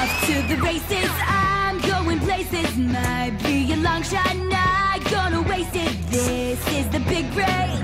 Off to the races. I'm going places. Might be a long shot, not gonna waste it. This is the big race.